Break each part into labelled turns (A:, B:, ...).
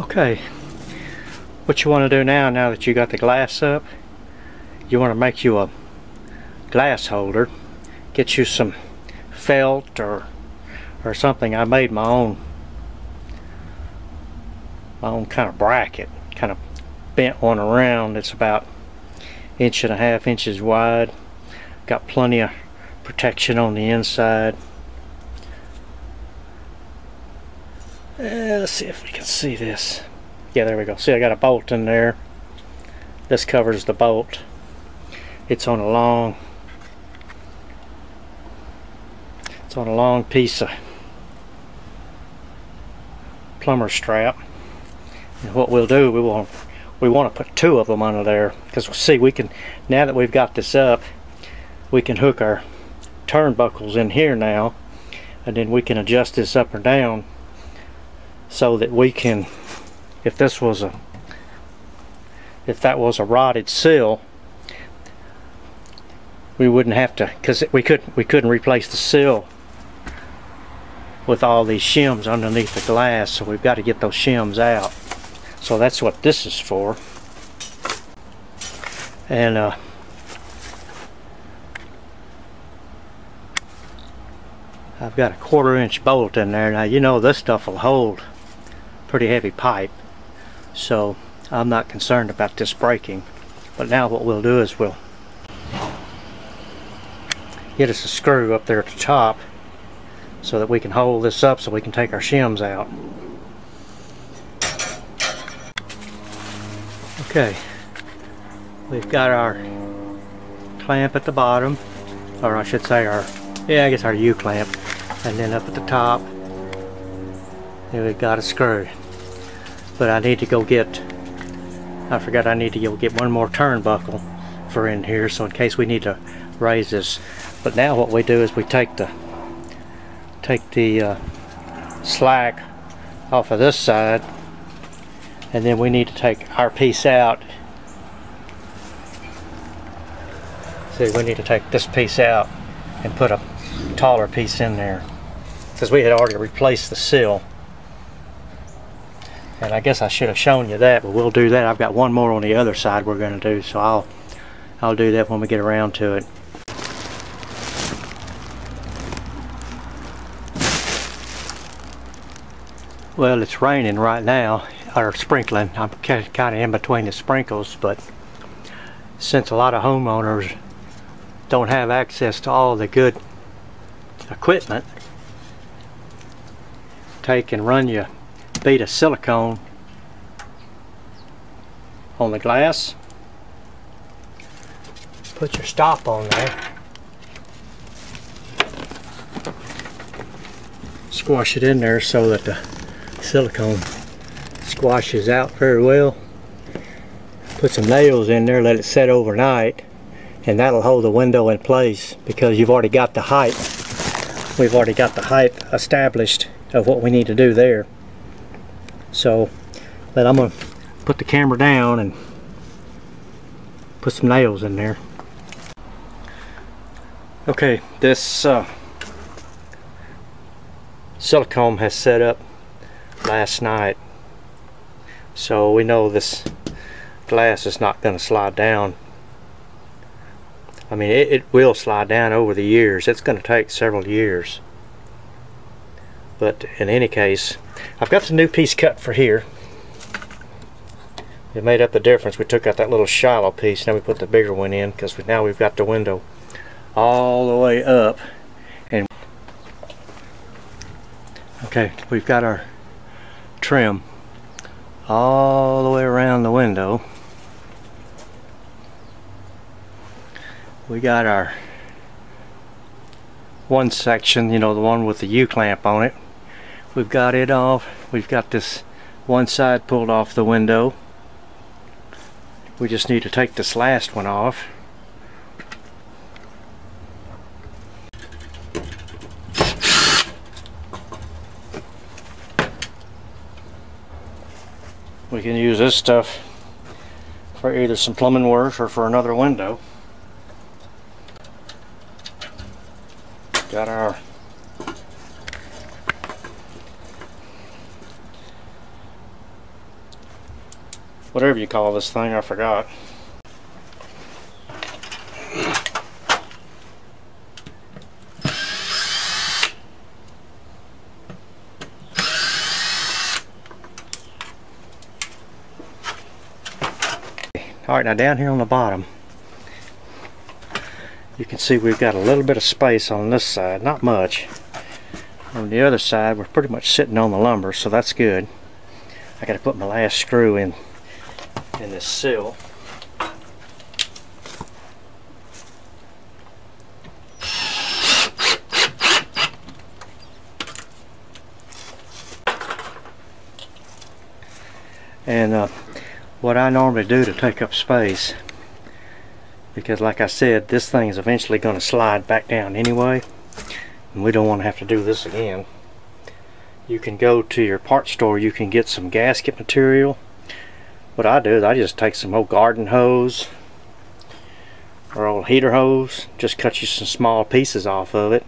A: Okay, what you want to do now, now that you got the glass up, you want to make you a glass holder. Get you some felt or or something. I made my own my own kind of bracket, kind of bent one around. It's about inch and a half inches wide. Got plenty of protection on the inside. Uh, let's see if we can see this. Yeah, there we go. See, I got a bolt in there. This covers the bolt. It's on a long it's on a long piece of plumber strap. And what we'll do, we will we want to put two of them under there because we'll see we can now that we've got this up we can hook our turnbuckles in here now and then we can adjust this up or down so that we can if this was a if that was a rotted sill we wouldn't have to because we couldn't we couldn't replace the sill with all these shims underneath the glass so we've got to get those shims out. So that's what this is for. And uh, I've got a quarter inch bolt in there. Now you know this stuff will hold pretty heavy pipe so I'm not concerned about this breaking. But now what we'll do is we'll get us a screw up there at the top so that we can hold this up so we can take our shims out. Okay. We've got our clamp at the bottom or I should say our yeah I guess our U-clamp and then up at the top and we've got a screw but I need to go get I forgot I need to go get one more turnbuckle for in here so in case we need to raise this. But now what we do is we take the take the uh, slack off of this side and then we need to take our piece out. See we need to take this piece out and put a taller piece in there because we had already replaced the sill and I guess I should have shown you that but we'll do that I've got one more on the other side we're going to do so I'll I'll do that when we get around to it Well, it's raining right now, or sprinkling. I'm kind of in between the sprinkles, but since a lot of homeowners don't have access to all the good equipment, take and run your bead of silicone on the glass, put your stop on there, squash it in there so that the silicone squashes out very well. Put some nails in there, let it set overnight, and that'll hold the window in place because you've already got the height. We've already got the height established of what we need to do there. So, but I'm gonna put the camera down and put some nails in there. Okay, this uh, silicone has set up last night. So we know this glass is not going to slide down. I mean it, it, will slide down over the years. It's going to take several years. But in any case I've got the new piece cut for here it made up the difference we took out that little shallow piece now we put the bigger one in because we, now we've got the window all the way up and okay we've got our trim all the way around the window. We got our one section, you know, the one with the U-clamp on it. We've got it off. We've got this one side pulled off the window. We just need to take this last one off. we can use this stuff for either some plumbing work or for another window. Got our whatever you call this thing, I forgot. Alright, now down here on the bottom, you can see we've got a little bit of space on this side, not much. On the other side, we're pretty much sitting on the lumber, so that's good. I got to put my last screw in in this sill. And uh, what I normally do to take up space because like I said this thing is eventually going to slide back down anyway and we don't want to have to do this again you can go to your part store you can get some gasket material what I do is I just take some old garden hose or old heater hose just cut you some small pieces off of it.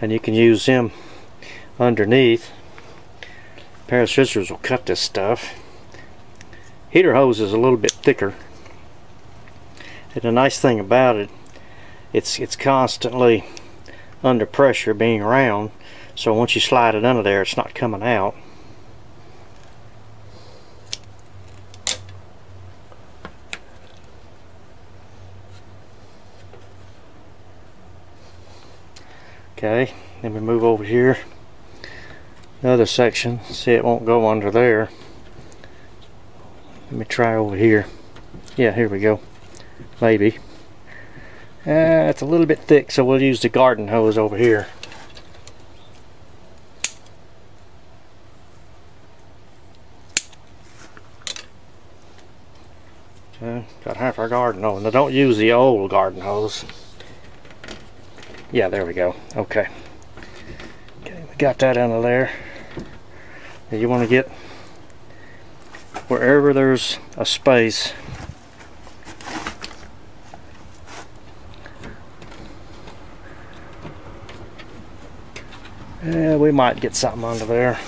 A: And you can use them underneath. A pair of scissors will cut this stuff. Heater hose is a little bit thicker. And the nice thing about it it's it's constantly under pressure being around so once you slide it under there it's not coming out okay let me move over here the other section see it won't go under there let me try over here. Yeah, here we go. Maybe. Uh, it's a little bit thick, so we'll use the garden hose over here. Okay, got half our garden hose. Now don't use the old garden hose. Yeah, there we go. Okay. Okay, we got that under there. Now you want to get wherever there's a space yeah, we might get something under there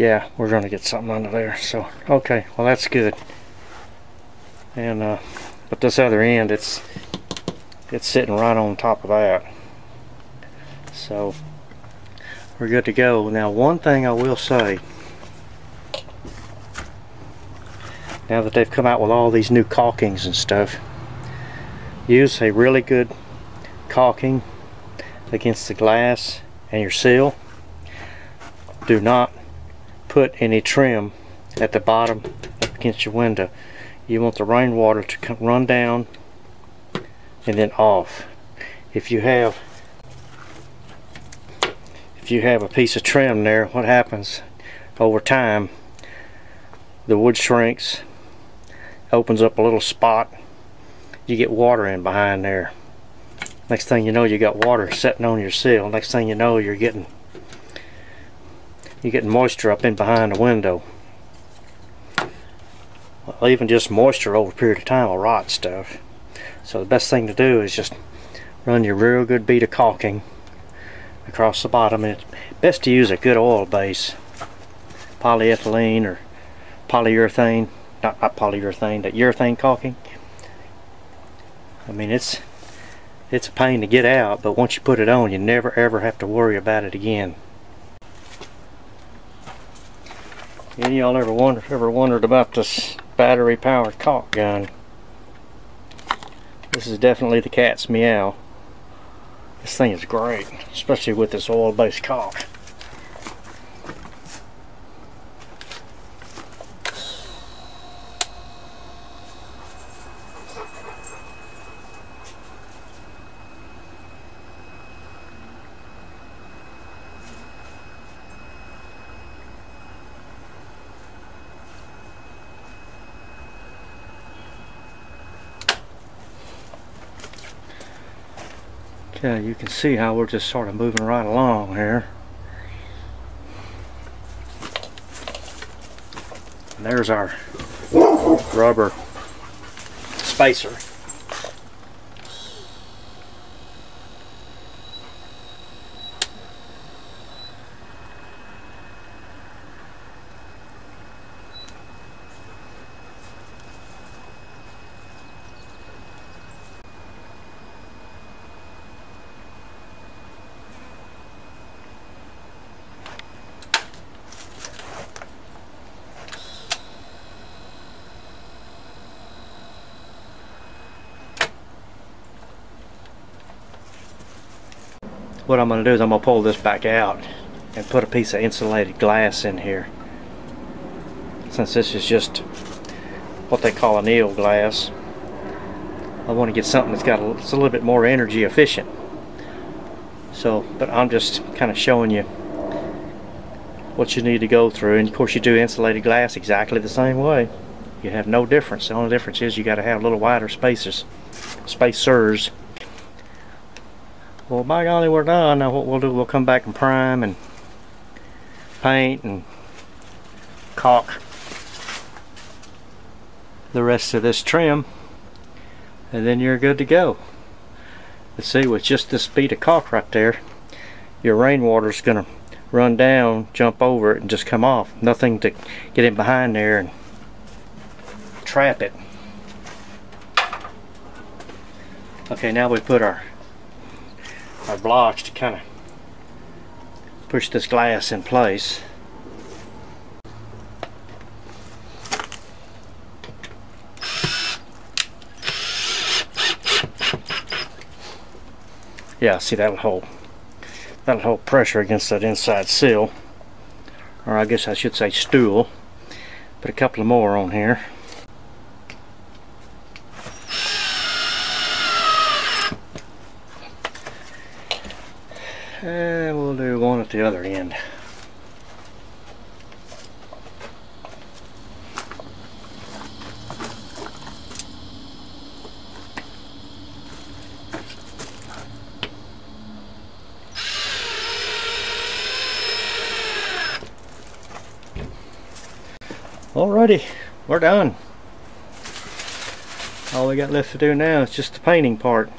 A: yeah we're gonna get something under there so okay well that's good. And uh, but this other end it's it's sitting right on top of that. So we're good to go. Now one thing I will say now that they've come out with all these new caulkings and stuff use a really good caulking against the glass and your seal. Do not put any trim at the bottom up against your window. You want the rainwater to run down and then off. If you have if you have a piece of trim there, what happens over time the wood shrinks, opens up a little spot, you get water in behind there. Next thing you know you got water sitting on your sill. Next thing you know you're getting you're getting moisture up in behind the window. Well, even just moisture over a period of time will rot stuff. So the best thing to do is just run your real good bead of caulking across the bottom. And it's best to use a good oil base. Polyethylene or polyurethane. Not, not polyurethane, but urethane caulking. I mean it's it's a pain to get out, but once you put it on, you never ever have to worry about it again. Any y'all ever wonder ever wondered about this battery powered caulk gun? This is definitely the cat's meow. This thing is great, especially with this oil-based caulk. Okay, you can see how we're just sort of moving right along here. And there's our rubber spacer. What I'm going to do is I'm going to pull this back out and put a piece of insulated glass in here. Since this is just what they call anneal glass I want to get something that's got a, it's a little bit more energy efficient. So but I'm just kind of showing you what you need to go through. And of course you do insulated glass exactly the same way. You have no difference. The only difference is you got to have a little wider spaces spacers well, by golly, we're done. Now what we'll do, we'll come back and prime and paint and caulk the rest of this trim and then you're good to go. Let's see, with just this bead of caulk right there, your rainwater's gonna run down, jump over it, and just come off. Nothing to get in behind there and trap it. Okay, now we put our our blocks to kind of push this glass in place. Yeah, see that'll hold that'll hold pressure against that inside sill. Or I guess I should say stool. Put a couple of more on here. And we'll the other end. Alrighty, we're done. All we got left to do now is just the painting part.